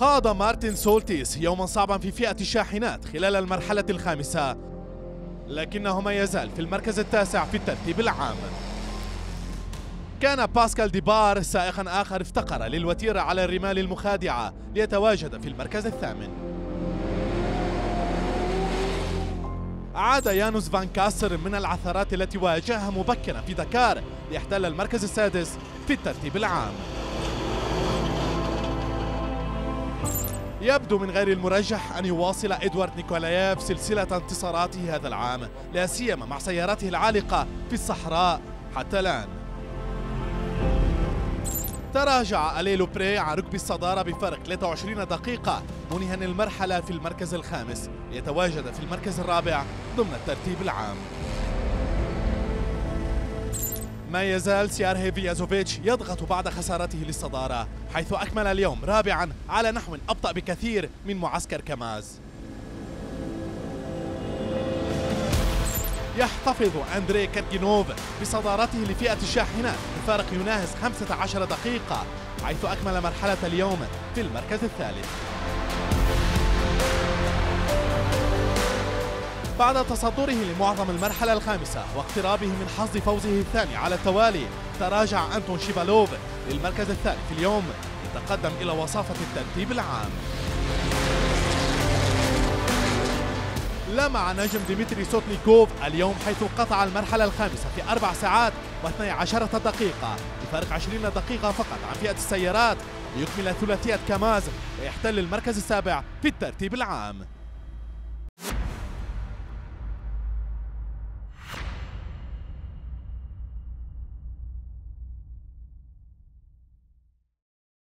خاض مارتن سولتيس يوما صعبا في فئة الشاحنات خلال المرحلة الخامسة لكنه ما يزال في المركز التاسع في الترتيب العام. كان باسكال ديبار سائقا آخر افتقر للوتيرة على الرمال المخادعة ليتواجد في المركز الثامن. عاد يانوس فان كاستر من العثرات التي واجهها مبكرا في دكار ليحتل المركز السادس في الترتيب العام. يبدو من غير المرجح أن يواصل إدوارد نيكولايف سلسلة انتصاراته هذا العام لا سيما مع سيارته العالقة في الصحراء. حتى الآن. تراجع أليش لوبرايس عن ركب الصدارة بفرق 23 دقيقة منها المرحلة في المركز الخامس ليتواجد في المركز الرابع ضمن الترتيب العام. ما يزال سيار هيفيازوفيتش يضغط بعد خسارته للصدارة حيث أكمل اليوم رابعا على نحو أبطأ بكثير من معسكر كماز. يحتفظ أندري كارجينوف بصدارته لفئة الشاحنات بفارق يناهز 15 دقيقة حيث أكمل مرحلة اليوم في المركز الثالث. بعد تصدره لمعظم المرحلة الخامسة واقترابه من حظ فوزه الثاني على التوالي تراجع أنتون شيبالوف للمركز الثالث اليوم. يتقدم إلى وصافة الترتيب العام. لمع نجم ديمتري سوتنيكوف اليوم حيث قطع المرحلة الخامسة في أربع ساعات و12 دقيقة. بفارق 20 دقيقة فقط عن فئة السيارات. ليكمل ثلاثية كاماز ويحتل المركز السابع في الترتيب العام.